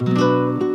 Música